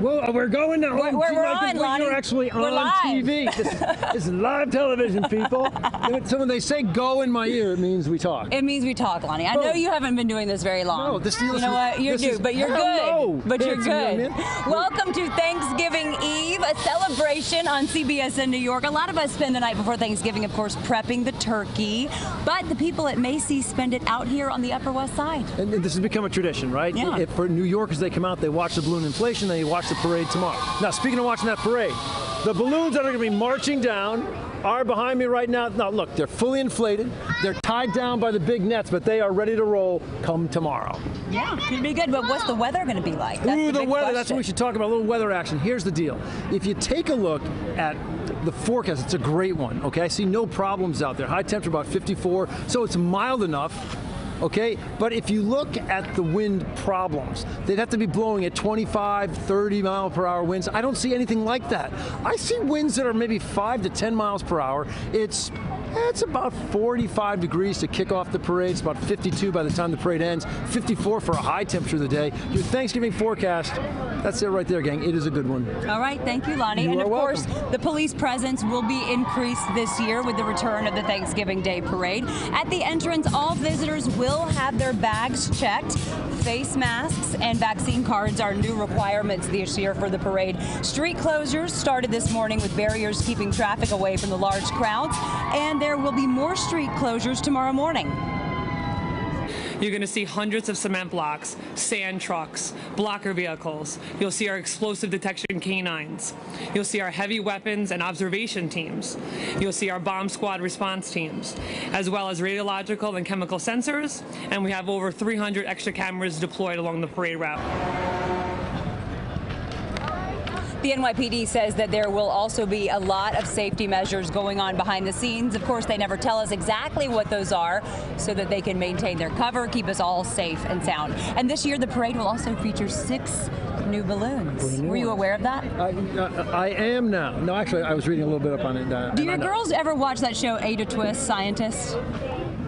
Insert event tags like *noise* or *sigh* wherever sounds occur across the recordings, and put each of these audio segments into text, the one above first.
Well, uh, we're going now. We're, we're, we're on, Lonnie. You're actually we're on live. TV. This, is live television, people. so when they say "go" in my ear, it means we talk. It means we talk, Lonnie. I know oh. you haven't been doing this very long. No, this. You know what? You're new, but you're good. But you're good. Welcome to Thanksgiving Eve, a celebration on CBS in New York. A lot of us spend the night before Thanksgiving, of course, prepping the turkey. But the people at Macy's spend it out here on the Upper West Side. And, and this has become a tradition, right? Yeah. If for New Yorkers, they come out, they watch the balloon inflation, they watch the parade tomorrow. Now, speaking of watching that parade, the balloons that are going to be marching down are behind me right now. Now, look, they're fully inflated. They're tied down by the big nets, but they are ready to roll come tomorrow. Yeah, could be good. But what's the weather going to be like? That's Ooh, the, the weather. Question. That's what we should talk about. A little weather action. Here's the deal. If you take a look at the forecast, it's a great one. Okay, I see no problems out there. High temperature about 54, so it's mild enough okay? But if you look at the wind problems, they'd have to be blowing at 25, 30 mile per hour winds. I don't see anything like that. I see winds that are maybe 5 to 10 miles per hour. It's Eh, it's about 45 degrees to kick off the parade. It's about 52 by the time the parade ends. 54 for a high temperature of the day. Your Thanksgiving forecast, that's it right there, gang. It is a good one. All right, thank you, Lonnie. You and of welcome. course, the police presence will be increased this year with the return of the Thanksgiving Day parade. At the entrance, all visitors will have their bags checked. Face masks and vaccine cards are new requirements this year for the parade. Street closures started this morning with barriers keeping traffic away from the large crowds. And there will be more street closures tomorrow morning. You're going to see hundreds of cement blocks, sand trucks, blocker vehicles. You'll see our explosive detection canines. You'll see our heavy weapons and observation teams. You'll see our bomb squad response teams, as well as radiological and chemical sensors. And we have over 300 extra cameras deployed along the parade route. The NYPD says that there will also be a lot of safety measures going on behind the scenes. Of course, they never tell us exactly what those are so that they can maintain their cover, keep us all safe and sound. And this year, the parade will also feature six new balloons. Were you aware of that? I, I, I, am now. No, actually, I was reading a little bit up on it. Uh, Do your girls ever watch that show, Ada Twist, Scientist?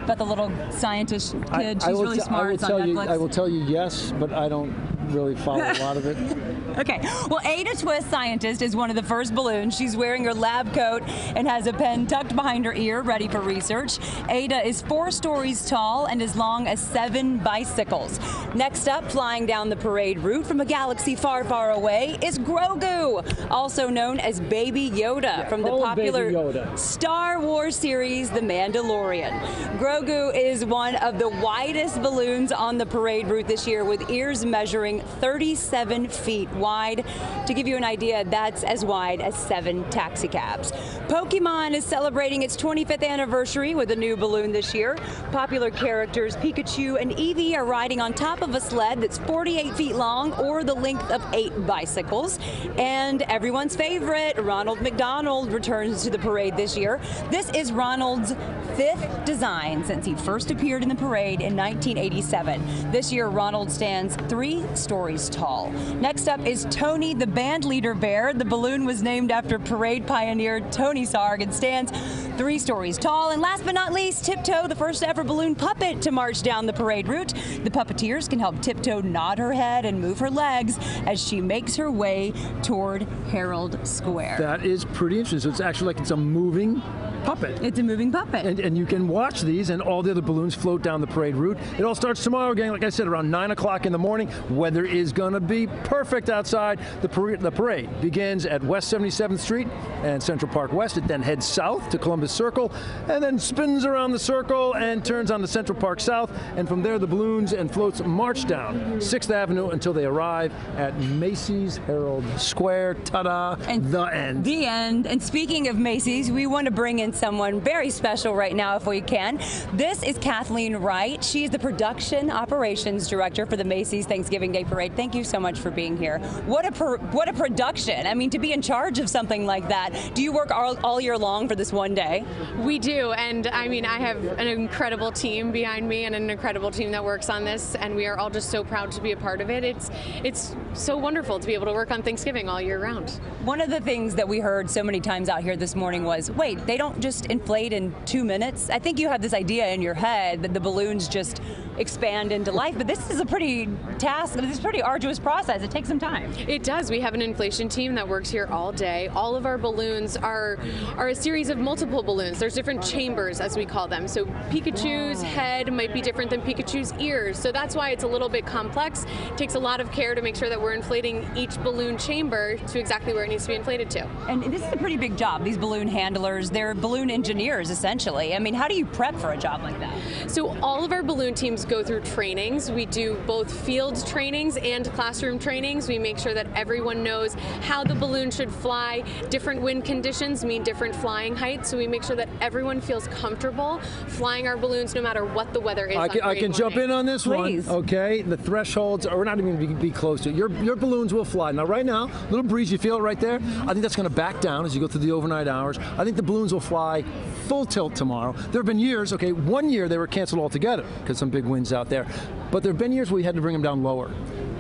About the little scientist kid. I, She's really smart. I will tell you. I will tell you yes, but I don't really follow a lot of it. *laughs* Okay, well, Ada Twist Scientist is one of the first balloons. She's wearing her lab coat and has a pen tucked behind her ear, ready for research. Ada is four stories tall and as long as seven bicycles. Next up, flying down the parade route from a galaxy far, far away, is Grogu, also known as Baby Yoda Yeah, from the popular Yoda. Star Wars series, The Mandalorian. Grogu is one of the widest balloons on the parade route this year, with ears measuring 37 feet wide. To give you an idea, that's as wide as seven taxicabs. Pokemon is celebrating its 25th anniversary with a new balloon this year. Popular characters Pikachu and Eevee are riding on top of a sled that's 48 feet long or the length of eight bicycles. And everyone's favorite, Ronald McDonald, returns to the parade this year. This is Ronald's fifth design since he first appeared in the parade in 1987. This year, Ronald stands three stories tall. Next up is Tony the band leader bear. The balloon was named after parade pioneer Tony Sarg and stands three stories tall. And last but not least, Tiptoe, the first ever balloon puppet to march down the parade route. The puppeteers can help Tiptoe nod her head and move her legs as she makes her way toward Herald Square. That is pretty interesting. So it's actually like it's a moving puppet. It's a moving puppet. And, and you can watch these and all the other balloons float down the parade route. It all starts tomorrow, gang. Like I said, around 9 o'clock in the morning. Weather is going to be perfect outside. The parade, the parade begins at West 77th Street and Central Park West. It then heads south to Columbus Circle and then spins around the circle and turns on to Central Park South. And from there, the balloons and floats march down 6th Avenue until they arrive at Macy's Herald Square. Ta-da! And the end. The end. And speaking of Macy's, we want to bring in someone very special right now if we can. This is Kathleen Wright. She is the production operations director for the Macy's Thanksgiving Day Parade. Thank you so much for being here. What a what a production. I mean, to be in charge of something like that. Do you work all, all year long for this one day? We do, and I mean, I have an incredible team behind me and an incredible team that works on this, and we are all just so proud to be a part of it. It's it's so wonderful to be able to work on Thanksgiving all year round. One of the things that we heard so many times out here this morning was, wait, they don't just inflate in two minutes? I think you have this idea in your head that the balloons just expand into life, but this is a pretty task, this is a pretty arduous process. It takes some time. It does. We have an inflation team that works here all day. All of our balloons are are a series of multiple balloons. There's different chambers, as we call them. So Pikachu's head might be different than Pikachu's ears. So that's why it's a little bit complex. It takes a lot of care to make sure that we're inflating each balloon chamber to exactly where it needs to be inflated to. And this is a pretty big job. These balloon handlers, they're balloon engineers essentially. I mean, how do you prep for a job like that? So all of our balloon teams go through trainings. We do both field trainings and classroom trainings. We make sure that everyone knows how the balloon should fly. Different wind conditions mean different flying heights, so we make sure that everyone feels comfortable flying our balloons no matter what the weather is. I can, I can jump in on this Please. one. Okay, the thresholds are we're not even going to be close to it. Your your balloons will fly. Now, right now, little breeze, you feel it right there. I think that's going to back down as you go through the overnight hours. I think the balloons will fly full tilt tomorrow. There have been years. Okay, one year they were canceled altogether because some big winds out there, but there have been years where we had to bring them down lower.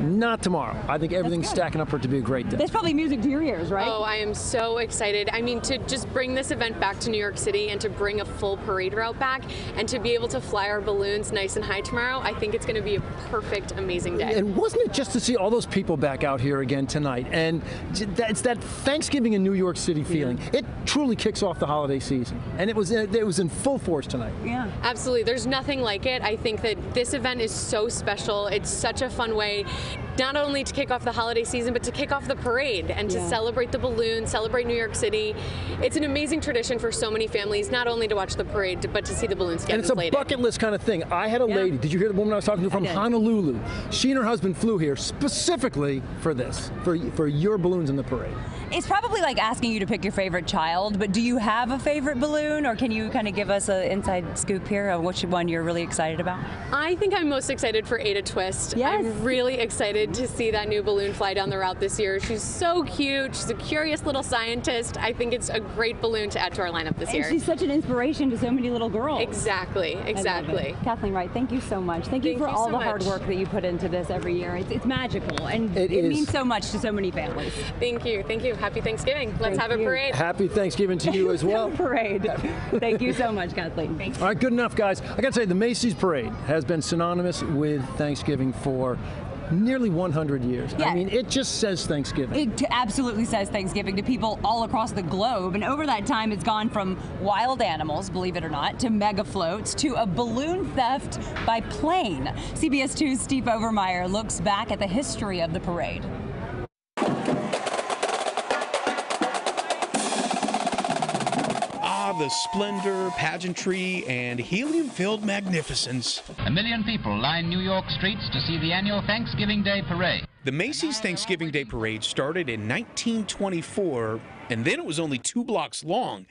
Not tomorrow. I think everything's stacking up for it to be a great day. That's probably music to your ears, right? Oh, I am so excited. I mean, to just bring this event back to New York City and to bring a full parade route back and to be able to fly our balloons nice and high tomorrow, I think it's going to be a perfect, amazing day. And wasn't it just to see all those people back out here again tonight? And it's that Thanksgiving in New York City feeling. Yeah. It truly kicks off the holiday season, and it was it was in full force tonight. Yeah, absolutely. There's nothing like it. I think that this event is so special. It's such a fun way not only to kick off the holiday season, but to kick off the parade and to yeah. celebrate the balloon, celebrate New York City. It's an amazing tradition for so many families, not only to watch the parade, but to see the balloons get And it's inflated. a bucket list kind of thing. I had a yeah. lady, did you hear the woman I was talking to from Honolulu? She and her husband flew here specifically for this, for, for your balloons in the parade. It's probably like asking you to pick your favorite child, but do you have a favorite balloon, or can you kind of give us an inside scoop here of which one you're really excited about? I think I'm most excited for Ada Twist. Yes. I'm really excited to see that new balloon fly down the route this year. She's so cute. She's a curious little scientist. I think it's a great balloon to add to our lineup this and year. She's such an inspiration to so many little girls. Exactly, exactly. Kathleen Wright, thank you so much. Thank, thank you for you all so the much. hard work that you put into this every year. It's, it's magical, and it, it means so much to so many families. Thank you, thank you. Happy Thanksgiving. Let's thank have a parade. Happy Thanksgiving to you as well. *laughs* parade. thank you so much, Kathleen. All right, good enough, guys. I got to say, the Macy's Parade has been synonymous with Thanksgiving for nearly 100 years. Yeah. I mean, it just says Thanksgiving. It absolutely says Thanksgiving to people all across the globe. And over that time, it's gone from wild animals, believe it or not, to mega floats, to a balloon theft by plane. CBS 2's Steve Overmyer looks back at the history of the parade. The splendor, pageantry, and helium-filled magnificence. A million people line New York streets to see the annual Thanksgiving Day Parade. The Macy's Thanksgiving Day Parade started in 1924, and then it was only two blocks long.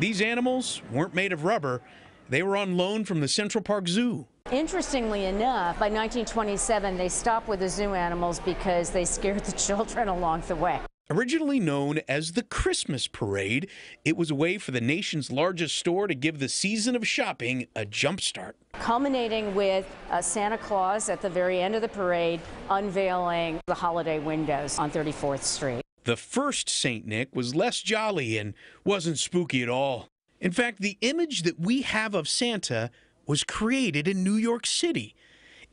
These animals weren't made of rubber. They were on loan from the Central Park Zoo. Interestingly enough, by 1927, they stopped with the zoo animals because they scared the *laughs* children along the way. Originally known as the Christmas Parade, it was a way for the nation's largest store to give the season of shopping a jump start. Culminating with uh, Santa Claus at the very end of the parade unveiling the holiday windows on 34th Street. The first St. Nick was less jolly and wasn't spooky at all. In fact, the image that we have of Santa was created in New York City.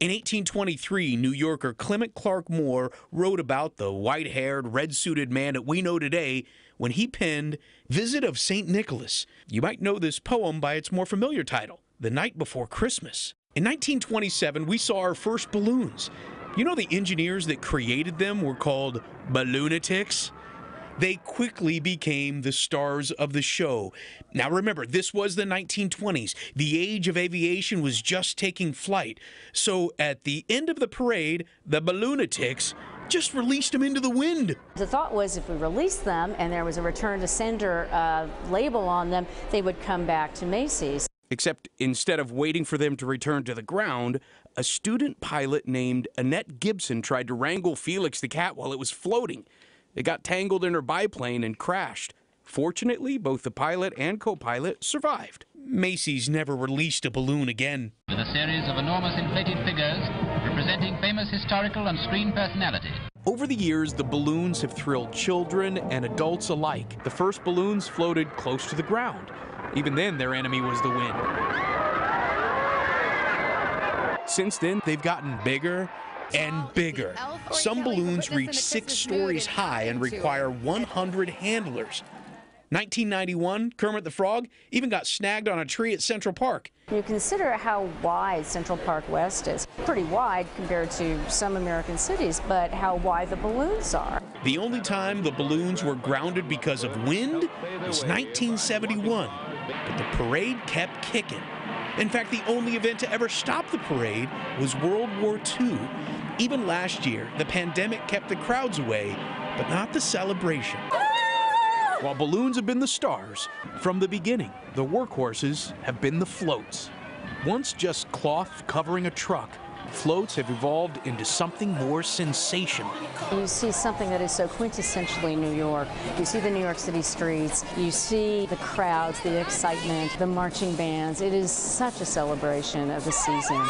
In 1823, New Yorker Clement Clarke Moore wrote about the white haired, red suited man that we know today when he penned Visit of St. Nicholas. You might know this poem by its more familiar title, The Night Before Christmas. In 1927, we saw our first balloons. You know, the engineers that created them were called balloonatics? They quickly became the stars of the show. Now remember, this was the 1920s. The age of aviation was just taking flight. So at the end of the parade, the balloonatics just released them into the wind. The thought was if we released them and there was a return to sender uh, label on them, they would come back to Macy's. Except instead of waiting for them to return to the ground, a student pilot named Annette Gipson tried to wrangle Felix the cat while it was floating. It got tangled in her biplane and crashed. Fortunately, both the pilot and co pilot survived. Macy's never released a balloon again. With a series of enormous inflated figures representing famous historical and screen personalities. Over the years, the balloons have thrilled children and adults alike. The first balloons floated close to the ground. Even then, their enemy was the wind. Since then, They've gotten bigger and bigger. Some balloons reach six stories high and require 100 handlers. 1991, Kermit the Frog even got snagged on a tree at Central Park. You consider how wide Central Park West is. Pretty wide compared to some American cities, but how wide the balloons are. The only time the balloons were grounded because of wind was 1971, but the parade kept kicking. In fact, the only event to ever stop the parade was World War II. Even last year, the pandemic kept the crowds away, but not the celebration. while balloons have been the stars, from the beginning, the workhorses have been the floats. Once just cloth covering a truck, floats have evolved into something more sensational. You see something that is so quintessentially New York. You see the New York City streets, you see the crowds, the excitement, the marching bands. It is such a celebration of the season.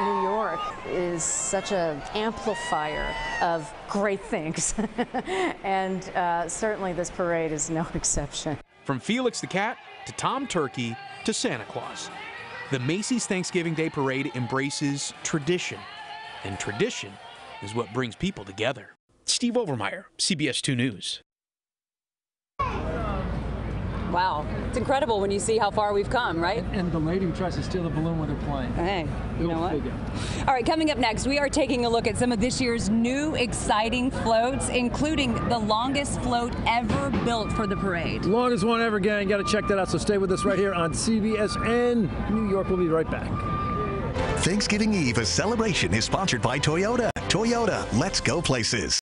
New York is such an amplifier of great things, *laughs* and uh, certainly this parade is no *laughs* exception. From Felix the Cat to Tom Turkey to Santa Claus, the Macy's Thanksgiving Day Parade embraces tradition, and tradition is what brings people together. Steve Overmyer, CBS 2 News. Wow, it's incredible when you see how far we've come, right? And the lady who tries to steal the balloon with her plane. Hey, you know Go what? figure. All right, coming up next, we are taking a look at some of this year's new exciting floats, including the longest float ever built for the parade. Longest one ever, gang. Got to check that out. So stay with us right here on CBSN New York. We'll be right back. Thanksgiving Eve, a celebration is sponsored by Toyota. Toyota, let's go places.